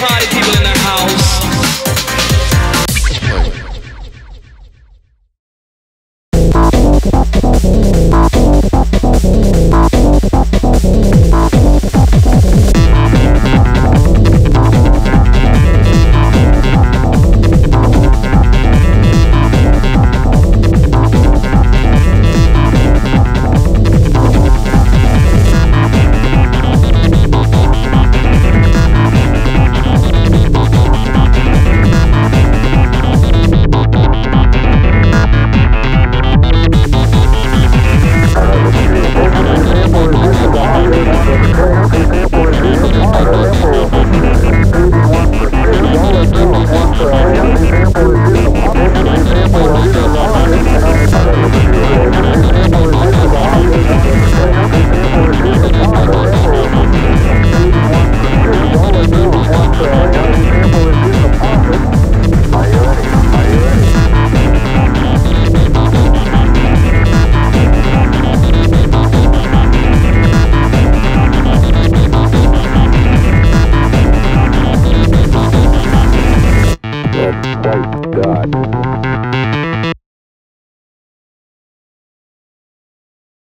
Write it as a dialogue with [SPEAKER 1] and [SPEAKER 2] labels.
[SPEAKER 1] party
[SPEAKER 2] White God.